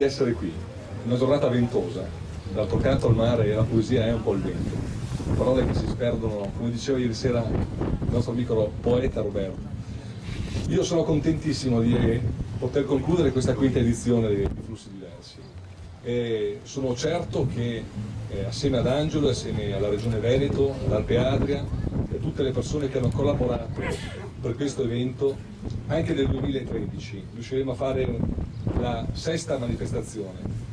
di essere qui, una giornata ventosa, d'altro canto al mare e la poesia è un po' il vento, parole che si sperdono, come diceva ieri sera il nostro amico poeta Roberto. Io sono contentissimo di poter concludere questa quinta edizione di Flussi Diversi. E sono certo che eh, assieme ad Angelo, assieme alla Regione Veneto, all'Alpe Adria e a tutte le persone che hanno collaborato per questo evento, anche nel 2013 riusciremo a fare la sesta manifestazione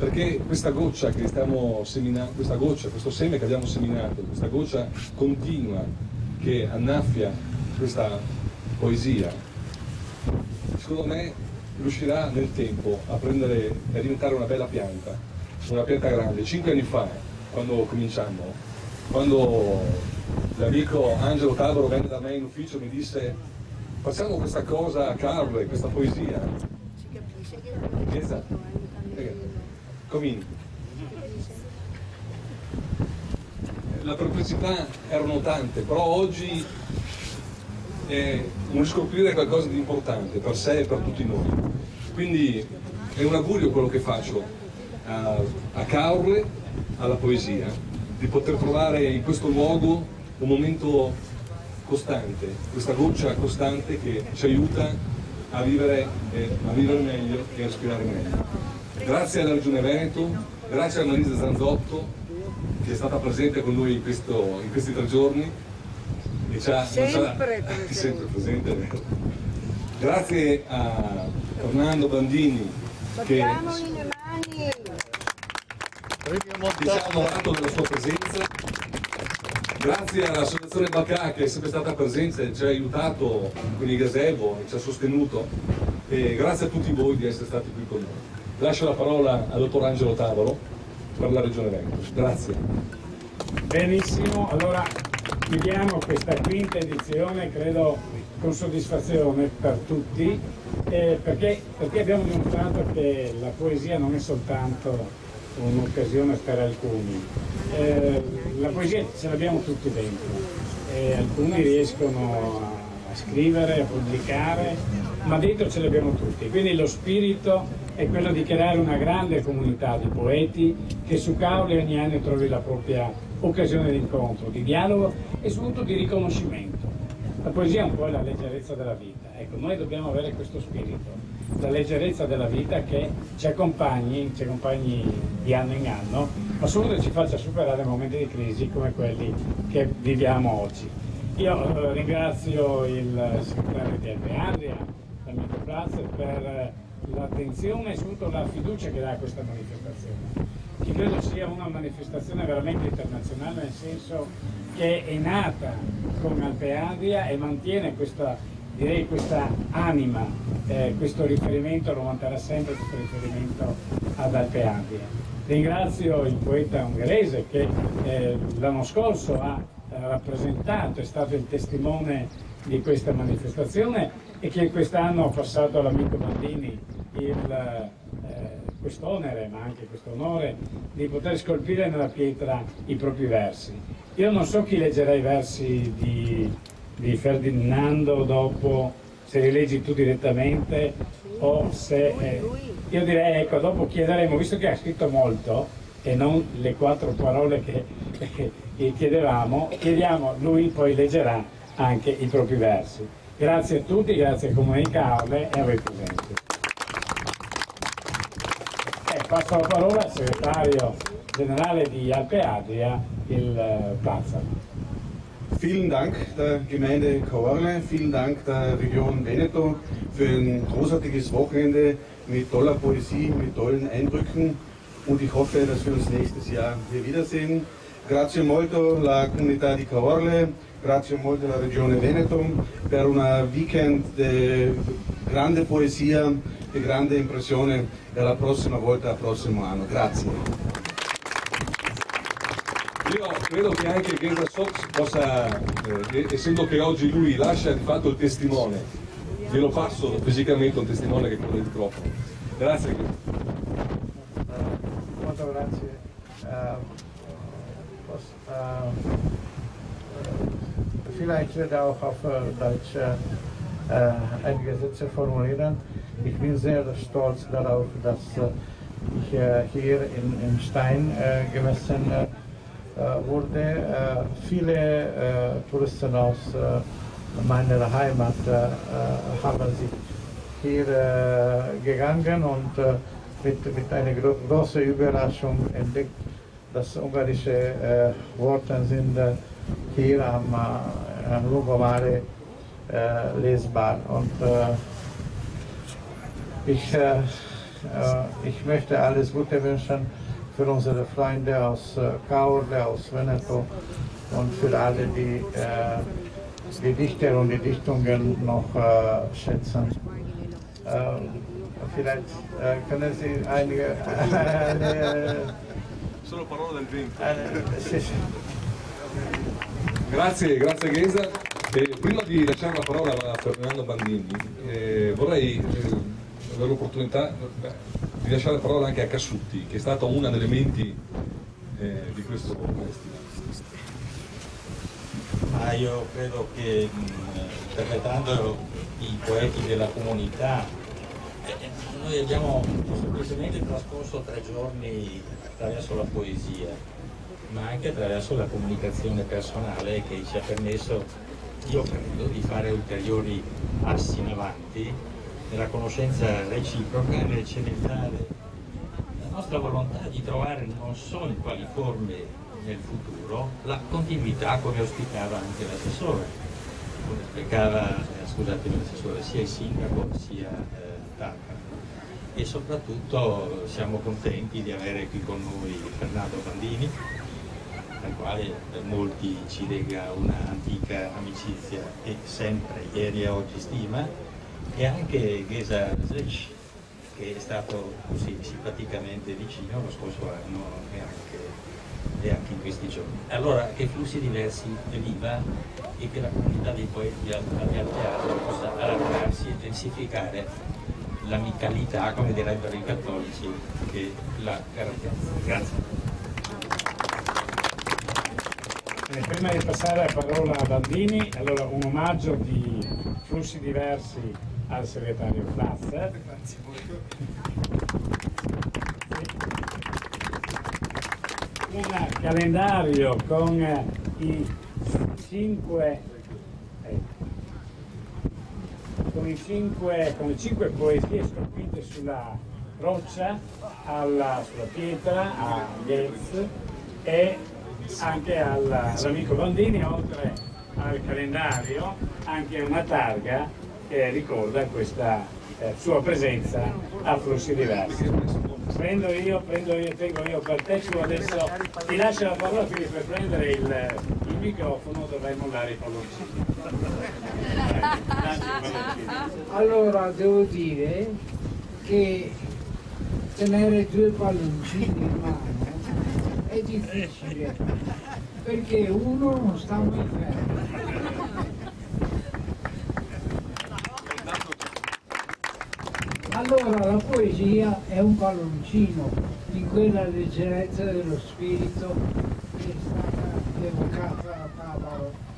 perché questa goccia questa goccia, questo seme che abbiamo seminato, questa goccia continua che annaffia questa poesia, secondo me riuscirà nel tempo a prendere a diventare una bella pianta, una pianta grande. Cinque anni fa, quando cominciamo, quando l'amico Angelo Tavaro venne da me in ufficio e mi disse facciamo questa cosa a Carlo, questa poesia, Esatto. Comini. La perplessità erano tante, però oggi è un riscoprire qualcosa di importante per sé e per tutti noi. Quindi è un augurio quello che faccio a, a Caorle, alla poesia, di poter trovare in questo luogo un momento costante, questa goccia costante che ci aiuta a vivere, eh, a vivere meglio e a respirare meglio. Grazie alla Regione Veneto, grazie a Marisa Zanzotto che è stata presente con noi in, questo, in questi tre giorni. E ci ha, sempre, presente. sempre presente. Grazie a Fernando Bandini che ci ha onorato della sua presenza Grazie all'associazione Bacà che è sempre stata presente, ci ha aiutato con il gazebo, ci ha sostenuto e grazie a tutti voi di essere stati qui con noi. Lascio la parola al dottor Angelo Tavolo per la Regione Veneto. Grazie. Benissimo, allora chiudiamo questa quinta edizione, credo con soddisfazione per tutti, eh, perché, perché abbiamo dimostrato che la poesia non è soltanto un'occasione per alcuni. Eh, la poesia ce l'abbiamo tutti dentro e alcuni riescono a, a scrivere, a pubblicare, ma dentro ce l'abbiamo tutti. Quindi lo spirito è quello di creare una grande comunità di poeti che su Caoli ogni anno trovi la propria occasione di incontro, di dialogo e soprattutto di riconoscimento. La poesia è un po' la leggerezza della vita. Ecco, noi dobbiamo avere questo spirito la leggerezza della vita che ci accompagni, ci accompagni di anno in anno, ma soprattutto ci faccia superare momenti di crisi come quelli che viviamo oggi. Io eh, ringrazio il segretario di Alpeandria, l'amico Plaz, per l'attenzione e soprattutto la fiducia che dà a questa manifestazione, che credo sia una manifestazione veramente internazionale nel senso che è nata con Alpeandria e mantiene questa direi questa anima, eh, questo riferimento lo manterrà sempre questo riferimento ad Alpe Adria. Ringrazio il poeta ungherese che eh, l'anno scorso ha eh, rappresentato, è stato il testimone di questa manifestazione e che quest'anno ha passato all'amico Bandini eh, questo onere, ma anche questo onore, di poter scolpire nella pietra i propri versi. Io non so chi leggerà i versi di di Ferdinando dopo se li leggi tu direttamente o se eh, io direi ecco dopo chiederemo visto che ha scritto molto e non le quattro parole che, che chiedevamo chiediamo lui poi leggerà anche i propri versi grazie a tutti grazie al comune di Carle e a voi presenti. Eh, passo la parola al segretario generale di Alpe Adria il eh, Plaza. Vielen Dank der Gemeinde Kaorle, vielen Dank der Region Veneto für ein großartiges Wochenende mit toller Poesie, mit tollen Eindrücken. Und ich hoffe, dass wir uns nächstes Jahr hier wiedersehen. Grazie molto alla comunità di Caorle, grazie molto alla Regione Veneto per un weekend di grande poesia e grande impressione e alla prossima volta, al prossimo anno. Grazie. Io credo che anche Gesa Sox possa, eh, essendo che oggi lui lascia di fatto il testimone, glielo passo fisicamente un testimone che con il microfono. Grazie. Uh, molto grazie. Uh, uh, vielleicht werde auch auf Deutsch einige Sätze formulieren. ich bin sehr stolz darauf, dass ich hier in, in Stein gemessen wurde. viele Touristen aus meiner Heimat haben sich hier gegangen und mit, mit einer gro großen Überraschung entdeckt, dass ungarische äh, Worte sind äh, hier am, äh, am Lungomare äh, lesbar. Und äh, ich, äh, ich möchte alles Gute wünschen für unsere Freunde aus Caorle, aus Veneto und für alle, die die Dichter und die Dichtungen noch schätzen. Ähm, vielleicht können Sie einige... Sono parole del vento. Grazie, grazie Ghesa. E prima di lasciare la parola a Fernando Bandini, eh, vorrei eh, avere l'opportunità di lasciare la parola anche a Cassutti, che è stato una delle menti eh, di questo festival. Ma io credo che interpretando i poeti della comunità, eh, noi abbiamo semplicemente trascorso tre giorni attraverso la poesia, ma anche attraverso la comunicazione personale che ci ha permesso, io credo, di fare ulteriori passi in avanti nella conoscenza reciproca e nel cementare la nostra volontà di trovare non so in quali forme nel futuro la continuità come auspicava anche l'assessore, come spiegava, eh, scusatemi l'assessore, sia il sindaco sia eh, Tacca e soprattutto siamo contenti di avere qui con noi Fernando Bandini, al quale per molti ci lega un'antica amicizia e sempre, ieri e oggi stima, e anche Gesa Zec, che è stato così simpaticamente vicino lo scorso anno e anche, e anche in questi giorni. Allora che flussi diversi deriva e che la comunità dei poeti al, al teatro possa allargarsi e intensificare l'amicalità, come direbbero i cattolici, che la caratterizza. Grazie. Eh, prima di passare la parola a Baldini, allora un omaggio di flussi diversi al segretario Flasser. Un calendario con i cinque con, cinque, con le cinque poesie scolpite sulla roccia, alla, sulla pietra, a Goetz e anche all'amico Bondini, oltre al calendario, anche una targa che ricorda questa eh, sua presenza a flussi diversi. Prendo io, prendo io, tengo io, partecipo adesso, ti lascio la parola quindi per prendere il, il microfono dovrai mollare i palloncini. Allora devo dire che tenere due palloncini in mano è difficile perché uno non sta mai fermo. Allora la poesia è un palloncino in quella leggerezza dello spirito che è stata evocata da Paolo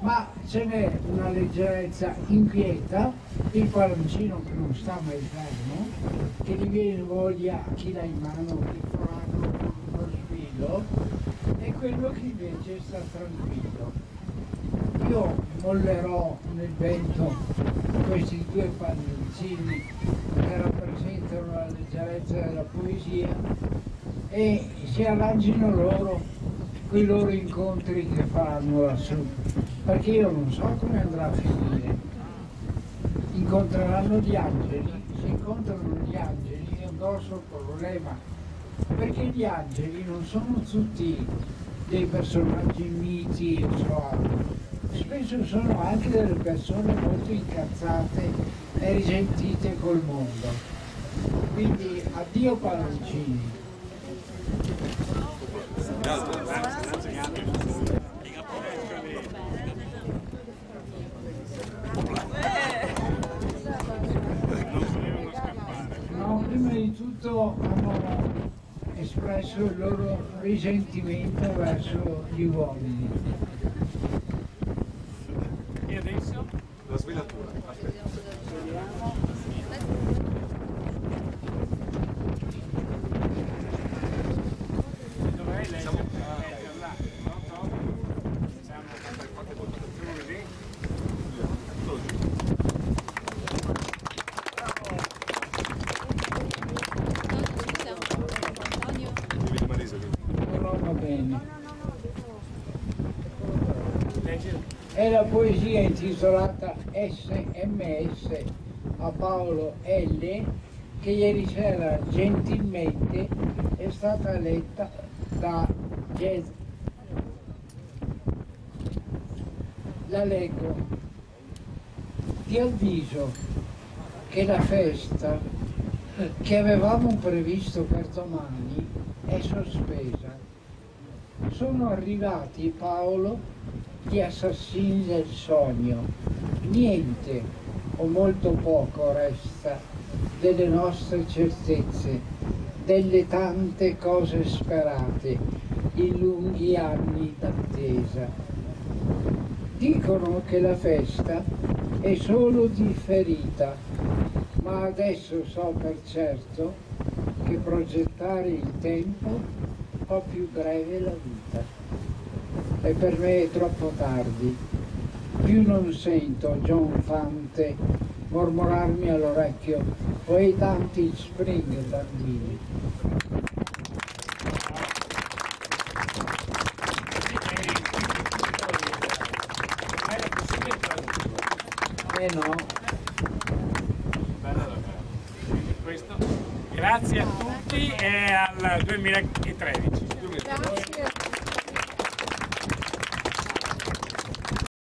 ma ce n'è una leggerezza inquieta, il palloncino che non sta mai fermo, che gli viene voglia a chi l'ha in mano che fa lo sfilo, e quello che invece sta tranquillo. Io mollerò nel vento questi due palloncini che rappresentano la leggerezza della poesia e si arrangino loro quei loro incontri che faranno lassù perché io non so come andrà a finire. Incontreranno gli angeli, se incontrano gli angeli è un grosso problema, perché gli angeli non sono tutti dei personaggi miti e so spesso sono anche delle persone molto incazzate e risentite col mondo. Quindi addio palloncini. tutto hanno espresso il loro risentimento verso gli uomini. E adesso? La svelatura. Aspetta. La poesia intitolata SMS a Paolo L che ieri sera gentilmente è stata letta da Jazz. La leggo. Ti avviso che la festa che avevamo previsto per domani è sospesa. Sono arrivati Paolo, gli assassini del sogno. Niente o molto poco resta delle nostre certezze, delle tante cose sperate in lunghi anni d'attesa. Dicono che la festa è solo differita, ma adesso so per certo che progettare il tempo fa più breve la vita. E per me è troppo tardi. Più non sento John Fante mormorarmi all'orecchio o i tanti spring bambini. Eh no. Grazie a tutti e al 2013. Grazie.